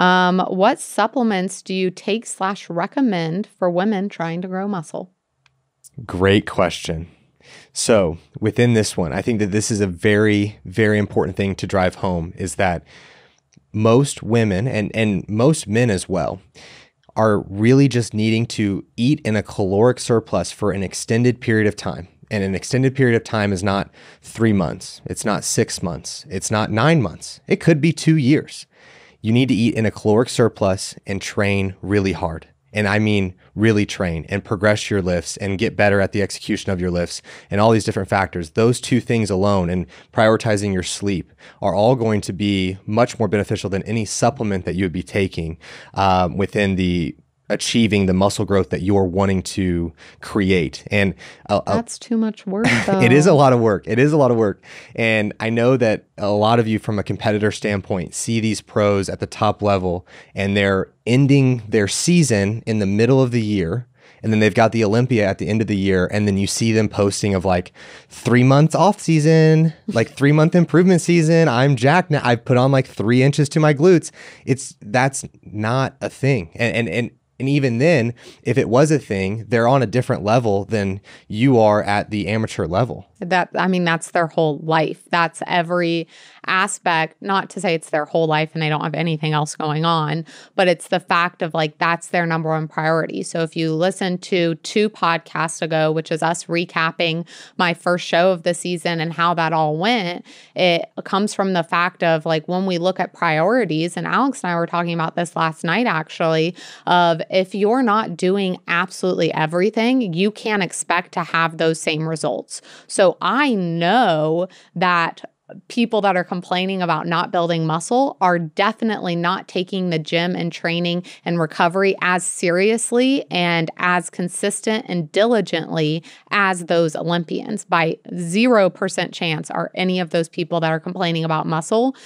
Um, what supplements do you take slash recommend for women trying to grow muscle? Great question. So within this one, I think that this is a very, very important thing to drive home is that most women and, and most men as well are really just needing to eat in a caloric surplus for an extended period of time. And an extended period of time is not three months, it's not six months, it's not nine months, it could be two years. You need to eat in a caloric surplus and train really hard. And I mean really train and progress your lifts and get better at the execution of your lifts and all these different factors, those two things alone and prioritizing your sleep are all going to be much more beneficial than any supplement that you would be taking um, within the achieving the muscle growth that you're wanting to create. And uh, that's too much work. it is a lot of work. It is a lot of work. And I know that a lot of you, from a competitor standpoint, see these pros at the top level and they're ending their season in the middle of the year. And then they've got the Olympia at the end of the year. And then you see them posting of like three months off season, like three month improvement season. I'm jacked now. I've put on like three inches to my glutes. It's that's not a thing. And, and, and and even then, if it was a thing, they're on a different level than you are at the amateur level. That I mean, that's their whole life. That's every aspect, not to say it's their whole life and they don't have anything else going on, but it's the fact of like that's their number one priority. So if you listen to two podcasts ago, which is us recapping my first show of the season and how that all went, it comes from the fact of like when we look at priorities, and Alex and I were talking about this last night actually, of if you're not doing absolutely everything, you can't expect to have those same results. So I know that people that are complaining about not building muscle are definitely not taking the gym and training and recovery as seriously and as consistent and diligently as those Olympians. By 0% chance are any of those people that are complaining about muscle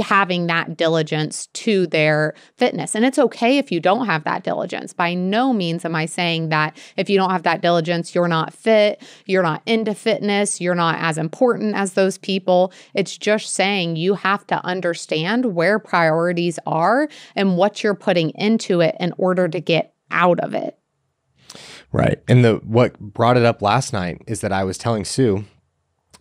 having that diligence to their fitness. And it's okay if you don't have that diligence. By no means am I saying that if you don't have that diligence, you're not fit, you're not into fitness, you're not as important as those people. It's just saying you have to understand where priorities are and what you're putting into it in order to get out of it. Right. And the what brought it up last night is that I was telling Sue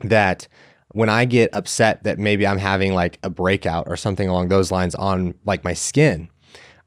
that when I get upset that maybe I'm having like a breakout or something along those lines on like my skin,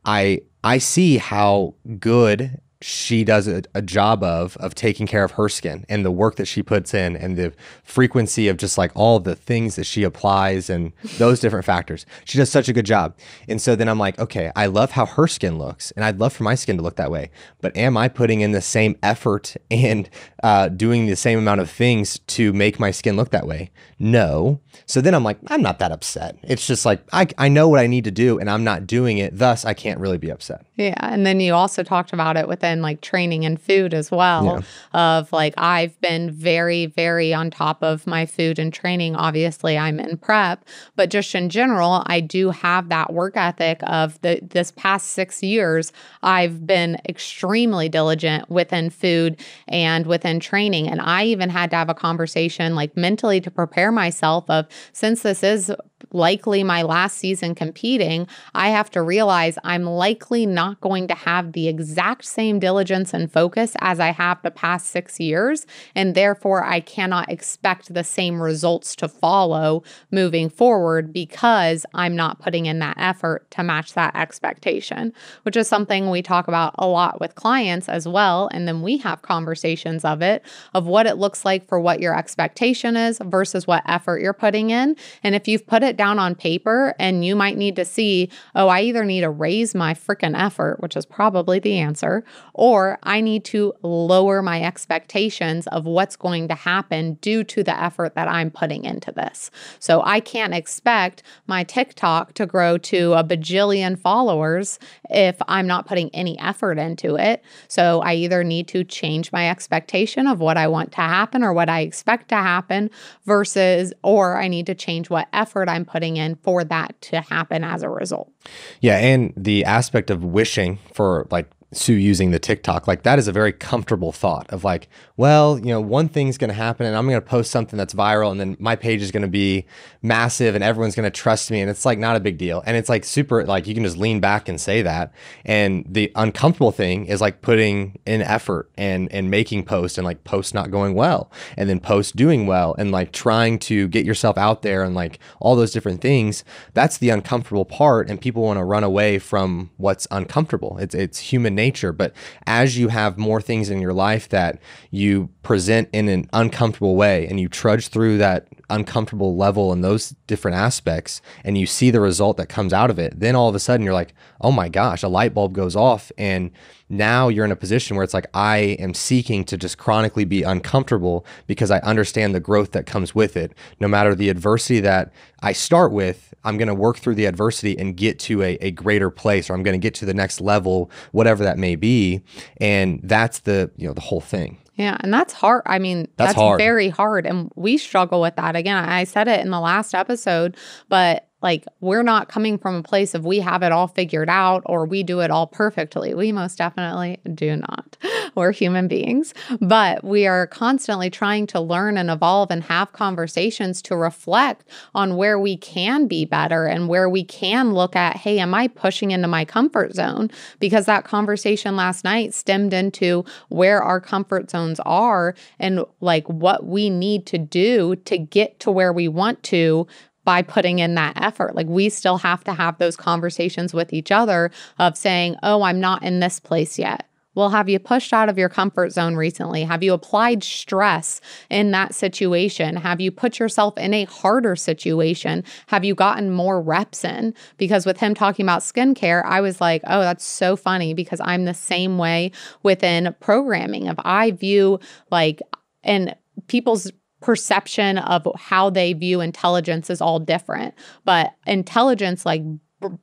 I I see how good she does a, a, job of of taking care of her skin and the work that she puts in and the frequency of just like all the things that she applies and those different factors. She does such a good job. And so then I'm like, okay, I love how her skin looks and I'd love for my skin to look that way. But am I putting in the same effort and uh, doing the same amount of things to make my skin look that way? No. So then I'm like, I'm not that upset. It's just like I I know what I need to do and I'm not doing it. Thus, I can't really be upset. Yeah, and then you also talked about it with within like training and food as well yeah. of like I've been very very on top of my food and training obviously I'm in prep but just in general I do have that work ethic of the this past 6 years I've been extremely diligent within food and within training and I even had to have a conversation like mentally to prepare myself of since this is likely my last season competing, I have to realize I'm likely not going to have the exact same diligence and focus as I have the past six years. And therefore, I cannot expect the same results to follow moving forward because I'm not putting in that effort to match that expectation, which is something we talk about a lot with clients as well. And then we have conversations of it, of what it looks like for what your expectation is versus what effort you're putting in. And if you've put it down on paper and you might need to see, oh, I either need to raise my freaking effort, which is probably the answer, or I need to lower my expectations of what's going to happen due to the effort that I'm putting into this. So I can't expect my TikTok to grow to a bajillion followers if I'm not putting any effort into it. So I either need to change my expectation of what I want to happen or what I expect to happen versus, or I need to change what effort I'm putting in for that to happen as a result. Yeah. And the aspect of wishing for like Sue using the TikTok, like that is a very comfortable thought of like, well, you know, one thing's going to happen and I'm going to post something that's viral and then my page is going to be massive and everyone's going to trust me and it's like not a big deal. And it's like super, like you can just lean back and say that. And the uncomfortable thing is like putting in effort and, and making posts and like posts not going well and then posts doing well and like trying to get yourself out there and like all those different things. That's the uncomfortable part. And people want to run away from what's uncomfortable. It's, it's human nature nature. But as you have more things in your life that you present in an uncomfortable way and you trudge through that uncomfortable level and those different aspects and you see the result that comes out of it, then all of a sudden you're like, oh my gosh, a light bulb goes off. And now you're in a position where it's like, I am seeking to just chronically be uncomfortable because I understand the growth that comes with it. No matter the adversity that I start with, I'm going to work through the adversity and get to a, a greater place or I'm going to get to the next level, whatever that may be. And that's the, you know, the whole thing. Yeah, and that's hard. I mean, that's, that's hard. very hard. And we struggle with that. Again, I said it in the last episode, but like, we're not coming from a place of we have it all figured out or we do it all perfectly. We most definitely do not. We're human beings, but we are constantly trying to learn and evolve and have conversations to reflect on where we can be better and where we can look at, hey, am I pushing into my comfort zone? Because that conversation last night stemmed into where our comfort zones are and like what we need to do to get to where we want to by putting in that effort. Like we still have to have those conversations with each other of saying, oh, I'm not in this place yet. Well, have you pushed out of your comfort zone recently? Have you applied stress in that situation? Have you put yourself in a harder situation? Have you gotten more reps in? Because with him talking about skincare, I was like, oh, that's so funny because I'm the same way within programming. If I view like, and people's perception of how they view intelligence is all different. But intelligence, like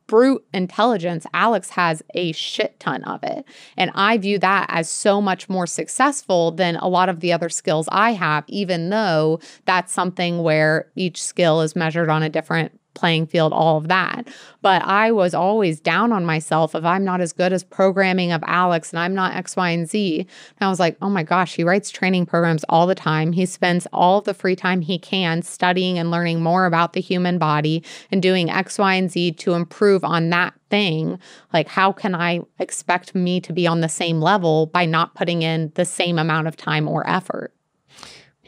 brute intelligence, Alex has a shit ton of it. And I view that as so much more successful than a lot of the other skills I have, even though that's something where each skill is measured on a different playing field, all of that. But I was always down on myself if I'm not as good as programming of Alex and I'm not X, Y, and Z. And I was like, oh my gosh, he writes training programs all the time. He spends all the free time he can studying and learning more about the human body and doing X, Y, and Z to improve on that thing. Like, how can I expect me to be on the same level by not putting in the same amount of time or effort?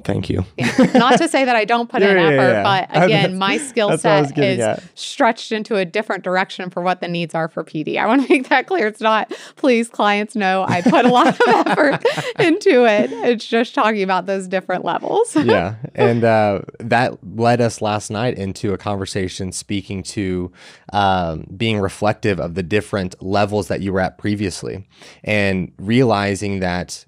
Thank you. Yeah. Not to say that I don't put yeah, in yeah, effort, but again, my skill set is at. stretched into a different direction for what the needs are for PD. I want to make that clear. It's not, please, clients know I put a lot of effort into it. It's just talking about those different levels. yeah. And uh, that led us last night into a conversation speaking to um, being reflective of the different levels that you were at previously and realizing that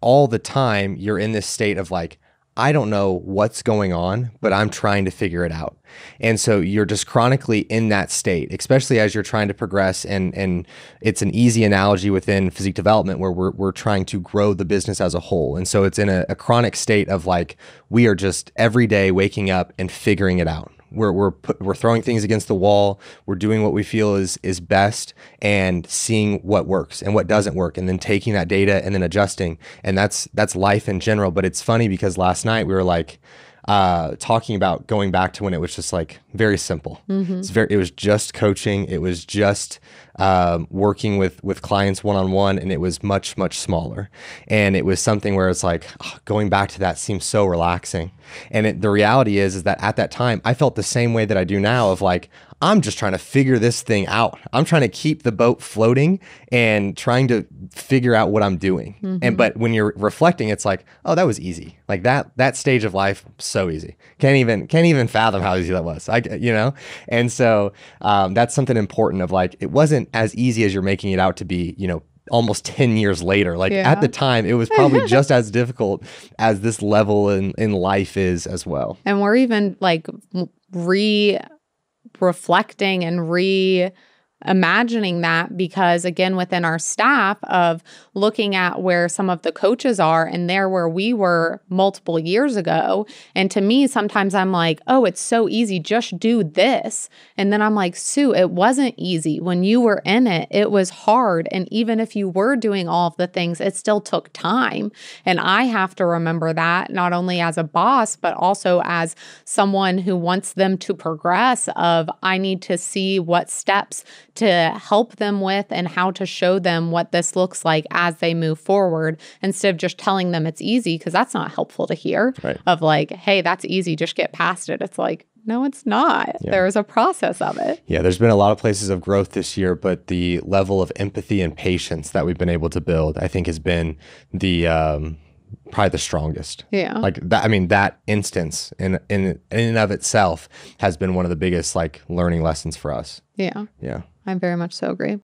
all the time you're in this state of like, I don't know what's going on, but I'm trying to figure it out. And so you're just chronically in that state, especially as you're trying to progress. And, and it's an easy analogy within physique development where we're, we're trying to grow the business as a whole. And so it's in a, a chronic state of like, we are just every day waking up and figuring it out. We're we're put, we're throwing things against the wall. We're doing what we feel is is best and seeing what works and what doesn't work, and then taking that data and then adjusting. And that's that's life in general. But it's funny because last night we were like uh, talking about going back to when it was just like very simple. Mm-hmm. It's very. It was just coaching. It was just um, working with with clients one on one, and it was much much smaller. And it was something where it's like oh, going back to that seems so relaxing. And it, the reality is is that at that time I felt the same way that I do now of like I'm just trying to figure this thing out. I'm trying to keep the boat floating and trying to figure out what I'm doing. Mm-hmm. And but when you're reflecting, it's like, oh, that was easy. Like that that stage of life, so easy. Can't even can't even fathom how easy that was. I you know, and so um, that's something important. Of like, it wasn't as easy as you're making it out to be. You know, almost 10 years later. Like yeah. at the time, it was probably just as difficult as this level in, in life is as well. And we're even like re reflecting and re imagining that because again within our staff of looking at where some of the coaches are and there where we were multiple years ago. And to me sometimes I'm like oh it's so easy. Just do this. And then I'm like Sue it wasn't easy. When you were in it it was hard. And even if you were doing all of the things it still took time. And I have to remember that not only as a boss but also as someone who wants them to progress of I need to see what steps to help them with and how to show them what this looks like as they move forward instead of just telling them it's easy because that's not helpful to hear right. of like hey that's easy just get past it it's like no, it's not. Yeah. There's a process of it. Yeah, there's been a lot of places of growth this year, but the level of empathy and patience that we've been able to build, I think, has been the um, probably the strongest. Yeah. Like that. I mean, that instance in in in and of itself has been one of the biggest like learning lessons for us. Yeah. Yeah. I very much so agree.